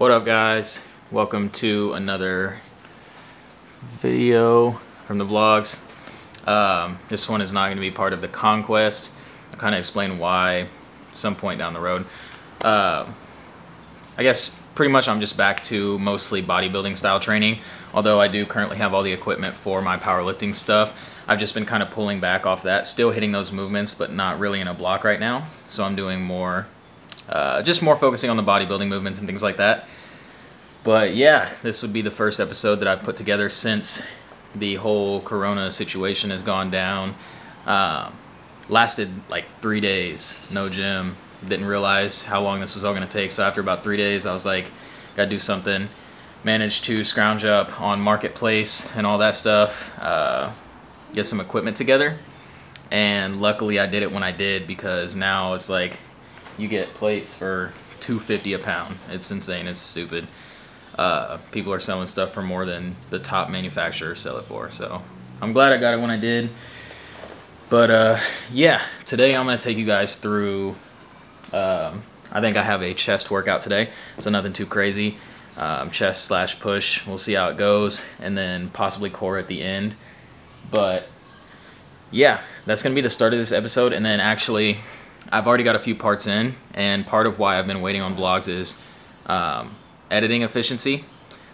What up guys? Welcome to another video from the vlogs. Um, this one is not going to be part of the conquest. I'll kind of explain why some point down the road. Uh, I guess pretty much I'm just back to mostly bodybuilding style training, although I do currently have all the equipment for my powerlifting stuff. I've just been kind of pulling back off that, still hitting those movements, but not really in a block right now. So I'm doing more uh, just more focusing on the bodybuilding movements and things like that. But yeah, this would be the first episode that I've put together since the whole Corona situation has gone down. Uh, lasted like three days, no gym. Didn't realize how long this was all going to take. So after about three days, I was like, gotta do something. Managed to scrounge up on Marketplace and all that stuff, uh, get some equipment together. And luckily I did it when I did because now it's like you get plates for 250 a pound. It's insane. It's stupid. Uh, people are selling stuff for more than the top manufacturers sell it for. So I'm glad I got it when I did. But uh, yeah, today I'm going to take you guys through. Um, I think I have a chest workout today, so nothing too crazy. Um, chest slash push. We'll see how it goes, and then possibly core at the end. But yeah, that's going to be the start of this episode, and then actually I've already got a few parts in, and part of why I've been waiting on vlogs is um, editing efficiency.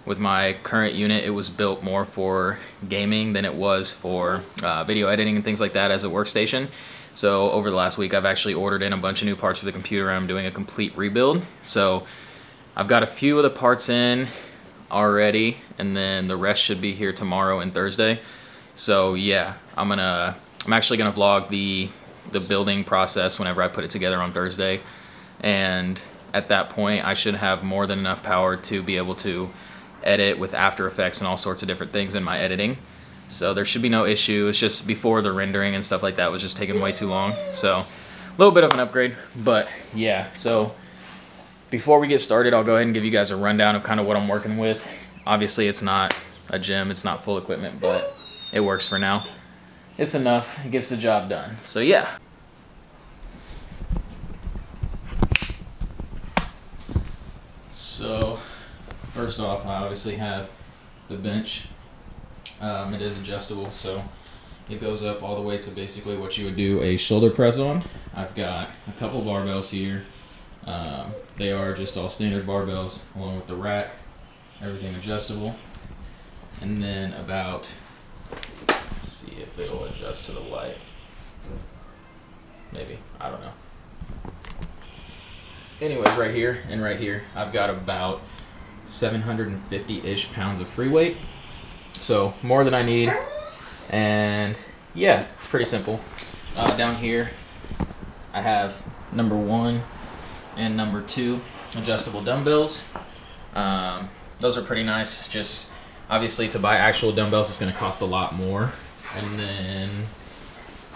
With my current unit, it was built more for gaming than it was for uh, video editing and things like that as a workstation. So over the last week, I've actually ordered in a bunch of new parts for the computer. I'm doing a complete rebuild. So I've got a few of the parts in already, and then the rest should be here tomorrow and Thursday. So yeah, I'm gonna, I'm actually gonna vlog the the building process whenever I put it together on Thursday. And at that point, I should have more than enough power to be able to edit with After Effects and all sorts of different things in my editing. So there should be no issue. It's just before the rendering and stuff like that was just taking way too long. So a little bit of an upgrade, but yeah. So before we get started, I'll go ahead and give you guys a rundown of kind of what I'm working with. Obviously, it's not a gym, it's not full equipment, but it works for now it's enough. It gets the job done. So yeah. So first off, I obviously have the bench. Um, it is adjustable, so it goes up all the way to basically what you would do a shoulder press on. I've got a couple barbells here. Um, they are just all standard barbells along with the rack, everything adjustable. And then about see if it'll adjust to the light. Maybe. I don't know. Anyways, right here and right here, I've got about 750-ish pounds of free weight. So more than I need. And yeah, it's pretty simple. Uh, down here, I have number one and number two adjustable dumbbells. Um, those are pretty nice. Just obviously to buy actual dumbbells, it's going to cost a lot more. And then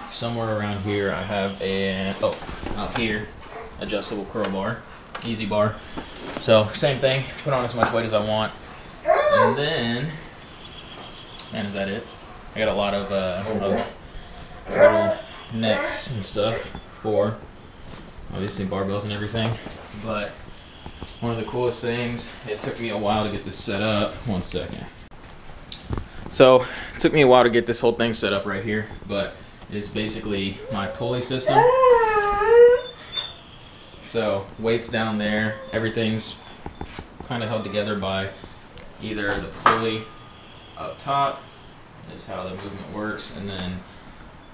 somewhere around here I have a, oh, out here, adjustable curl bar, EZ bar. So same thing, put on as much weight as I want. And then, and is that it? I got a lot of, uh, of little necks and stuff for obviously barbells and everything. But one of the coolest things, it took me a while to get this set up. One second. So it took me a while to get this whole thing set up right here, but it's basically my pulley system. So weights down there, everything's kind of held together by either the pulley up top, is how the movement works, and then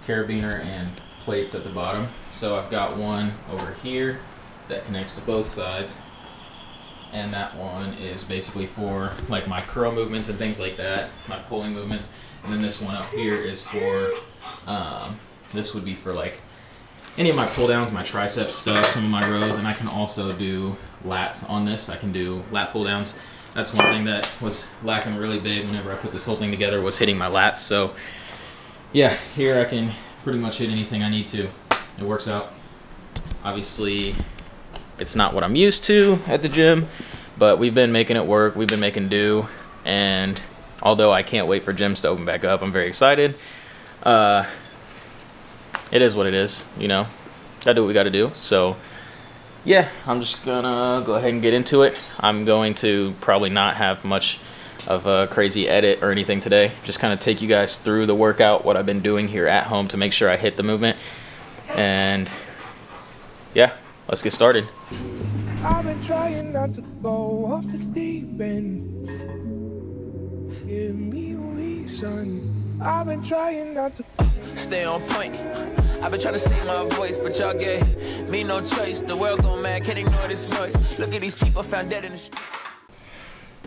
carabiner and plates at the bottom. So I've got one over here that connects to both sides, and that one is basically for like my curl movements and things like that, my pulling movements. And then this one up here is for, um, this would be for like any of my pull downs, my tricep stuff, some of my rows, and I can also do lats on this. I can do lat pull downs. That's one thing that was lacking really big whenever I put this whole thing together was hitting my lats. So yeah, here I can pretty much hit anything I need to. It works out. Obviously, it's not what I'm used to at the gym, but we've been making it work. We've been making do, and although I can't wait for gyms to open back up, I'm very excited. Uh, it is what it is, you know. Gotta do what we gotta do. So, yeah, I'm just gonna go ahead and get into it. I'm going to probably not have much of a crazy edit or anything today. Just kind of take you guys through the workout, what I've been doing here at home to make sure I hit the movement. And yeah, let's get started. I've been trying not to go off the deep end. Give me a reason. I've been trying not to stay on point. I've been trying to save my voice, but y'all gave me no choice. The world gone mad, can't ignore this noise. Look at these people found dead in the street.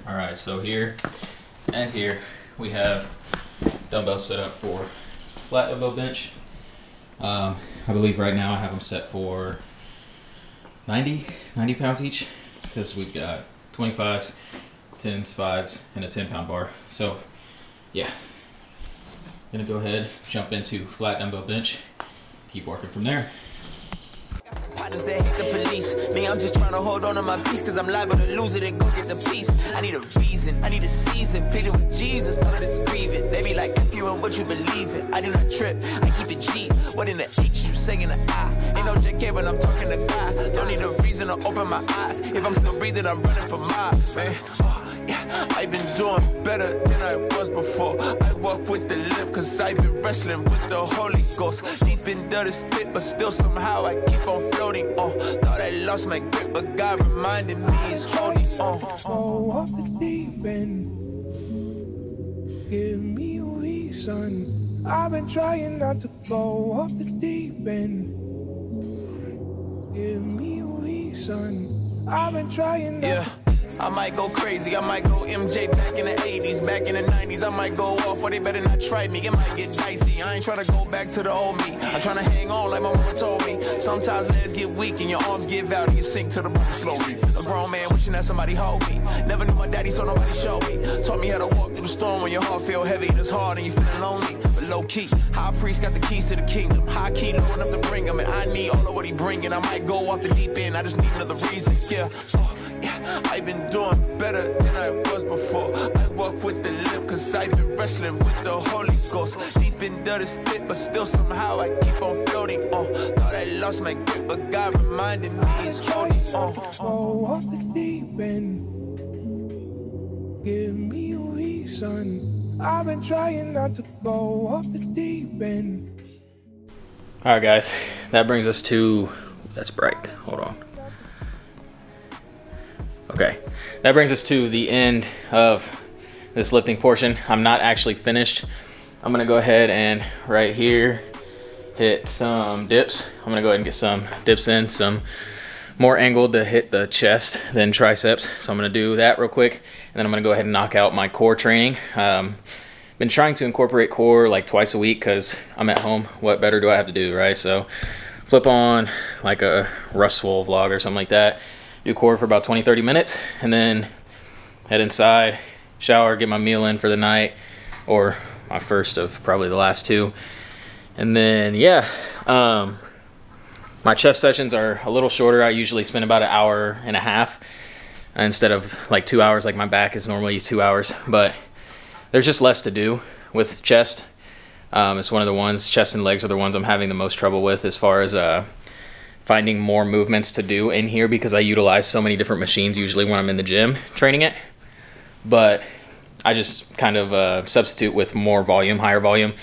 All right, so here and here we have dumbbells set up for flat dumbbell bench. Um, I believe right now I have them set for 90, 90 pounds each because we've got 25s, 10s, 5s, and a 10 pound bar. So yeah, gonna go ahead, jump into flat dumbbell bench, keep working from there. The police. Me, I'm just trying to hold on to my peace, cause I'm liable to lose it and go get the peace. I need a reason, I need a season, pleading with Jesus, grieving. They be like, if you and what you believe in, I do not trip, I keep it. What in the H you the? Ain't no JK when I'm talking to God. Don't need a reason to open my eyes. If I'm still breathing, I'm running for mine, man. Oh. I've been doing better than I was before. I walk with the limp, cause I've been wrestling with the Holy Ghost. Deep into the spit, but still somehow I keep on floating on. Thought I lost my grip, but God reminded me it's holding on. Oh, off the deep end. Give me a reason. I've been trying not to go off the deep end. Give me a reason. I've been trying not yeah. I might go crazy, I might go MJ back in the 80s, back in the 90s. I might go off, or they better not try me. It might get dicey. I ain't trying to go back to the old me. I'm trying to hang on like my mama told me. Sometimes legs get weak and your arms give out and you sink to the bottom slowly. A grown man wishing that somebody hold me. Never knew my daddy, so nobody showed me. Taught me how to walk through the storm when your heart feel heavy and it's hard and you feeling lonely. But low key, high priest got the keys to the kingdom. High key, low enough to bring him, and I need all of what he bringing. I might go off the deep end, I just need another reason. Yeah. I've been doing better than I was before. I walk with the limp, cause I've been wrestling with the Holy Ghost. Deep into the spit, but still somehow I keep on floating on. Thought I lost my grip, but God reminded me it's holding on. Oh, off the deep. Give me a reason. I've been trying not to go off the deep end. Alright, guys, that brings us to. That's bright. Hold on. Okay, that brings us to the end of this lifting portion. I'm not actually finished. I'm gonna go ahead and right here hit some dips. I'm gonna go ahead and get some dips in, some more angled to hit the chest than triceps. So I'm gonna do that real quick, and then I'm gonna go ahead and knock out my core training. Um, been trying to incorporate core like twice a week because I'm at home. What better do I have to do, right? So flip on like a Russ vlog or something like that do core for about 20 30 minutes and then head inside shower get my meal in for the night or my first of probably the last two. And then yeah um, my chest sessions are a little shorter. I usually spend about an hour and a half instead of like two hours like my back is normally two hours. But there's just less to do with chest um, it's one of the ones chest and legs are the ones i'm having the most trouble with as far as uh, finding more movements to do in here because I utilize so many different machines usually when I'm in the gym training it. But I just kind of uh, substitute with more volume, higher volume.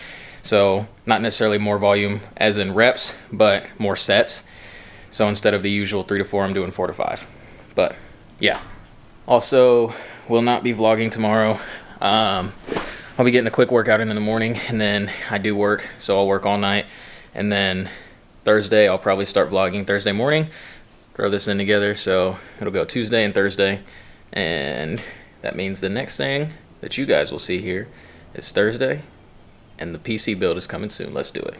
So not necessarily more volume as in reps, but more sets. So instead of the usual three to four, I'm doing four to five. But yeah. Also, will not be vlogging tomorrow. Um, I'll be getting a quick workout in in the morning, and then I do work, so I'll work all night, and then Thursday, I'll probably start vlogging Thursday morning. Throw this in together, so it'll go Tuesday and Thursday. And that means the next thing that you guys will see here is Thursday, and the PC build is coming soon. Let's do it.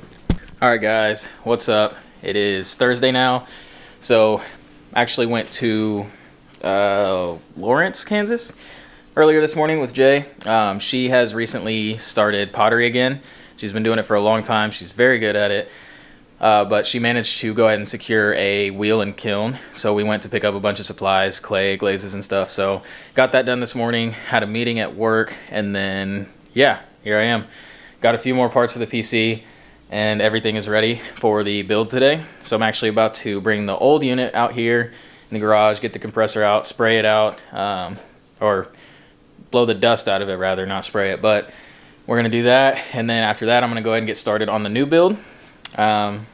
All right, guys, what's up? It is Thursday now. So, actually went to uh, Lawrence, Kansas earlier this morning with Jay. Um, she has recently started pottery again. She's been doing it for a long time. She's very good at it. Uh, but she managed to go ahead and secure a wheel and kiln. So we went to pick up a bunch of supplies, clay, glazes, and stuff. So got that done this morning. Had a meeting at work, and then yeah, here I am. Got a few more parts for the PC. and everything is ready for the build today. So I'm actually about to bring the old unit out here in the garage, get the compressor out, spray it out, um, or blow the dust out of it rather, not spray it. But we're gonna do that, and then after that, I'm gonna go ahead and get started on the new build. Um,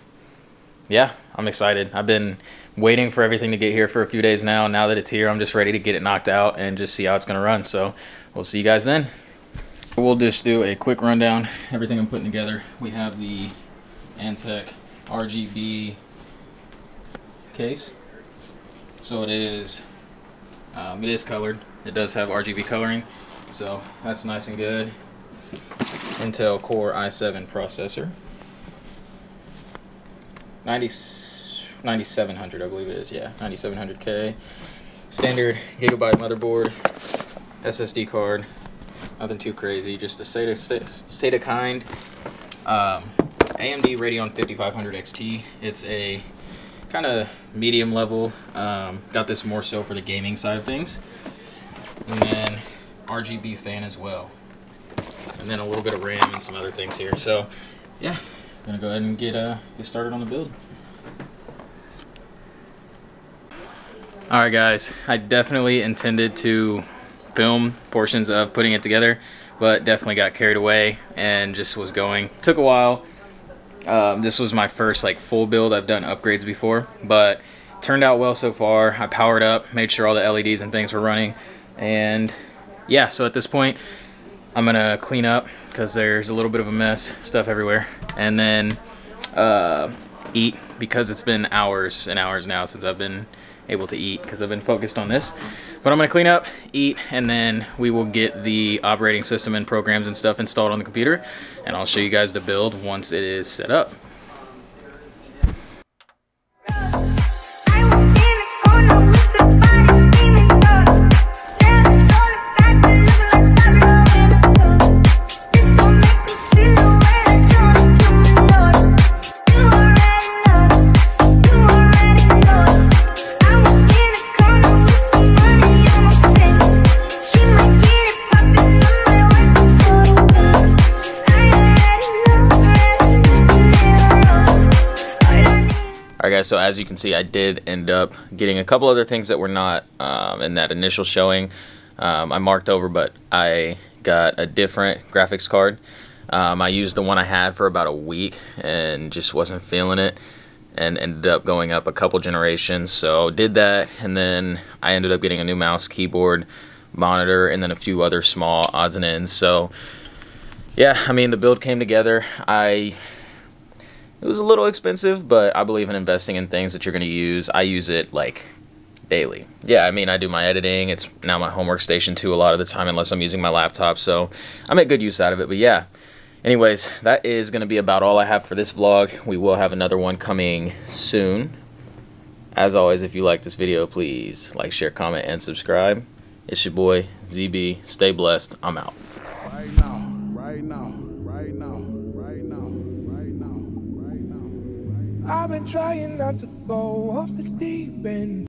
yeah, I'm excited. I've been waiting for everything to get here for a few days now. Now that it's here, I'm just ready to get it knocked out and just see how it's gonna run. So we'll see you guys then. We'll just do a quick rundown. Everything I'm putting together. We have the Antec RGB case. So it is, um, it is colored. It does have RGB coloring. So that's nice and good. Intel Core i7 processor. 90, 9700 I believe it is, yeah, 9700K. Standard Gigabyte motherboard, SSD card, nothing too crazy, just a SATA, state kind. Um, AMD Radeon 5500 XT. It's a kind of medium level. Um, got this more so for the gaming side of things. And then RGB fan as well. And then a little bit of RAM and some other things here. So, yeah, gonna go ahead and get uh, get started on the build. All right, guys. I definitely intended to film portions of putting it together, but definitely got carried away and just was going. Took a while. Um, this was my first like full build. I've done upgrades before, but turned out well so far. I powered up, made sure all the LEDs and things were running, and yeah. So at this point, I'm gonna clean up because there's a little bit of a mess, stuff everywhere, and then uh, eat because it's been hours and hours now since I've been able to eat because I've been focused on this. But I'm going to clean up, eat, and then we will get the operating system and programs and stuff installed on the computer. And I'll show you guys the build once it is set up. So as you can see, I did end up getting a couple other things that were not um, in that initial showing. Um, I marked over, but I got a different graphics card. Um, I used the one I had for about a week and just wasn't feeling it and ended up going up a couple generations. So did that, and then I ended up getting a new mouse, keyboard, monitor, and then a few other small odds and ends. So yeah, I mean, the build came together. I it was a little expensive, but I believe in investing in things that you're going to use. I use it like daily. Yeah, I mean, I do my editing. It's now my homework station too a lot of the time, unless I'm using my laptop. So I make good use out of it. But yeah, anyways, that is going to be about all I have for this vlog. We will have another one coming soon. As always, if you like this video, please like, share, comment, and subscribe. It's your boy, ZB. Stay blessed. I'm out. Right now, right now. I've been trying not to go off the deep end.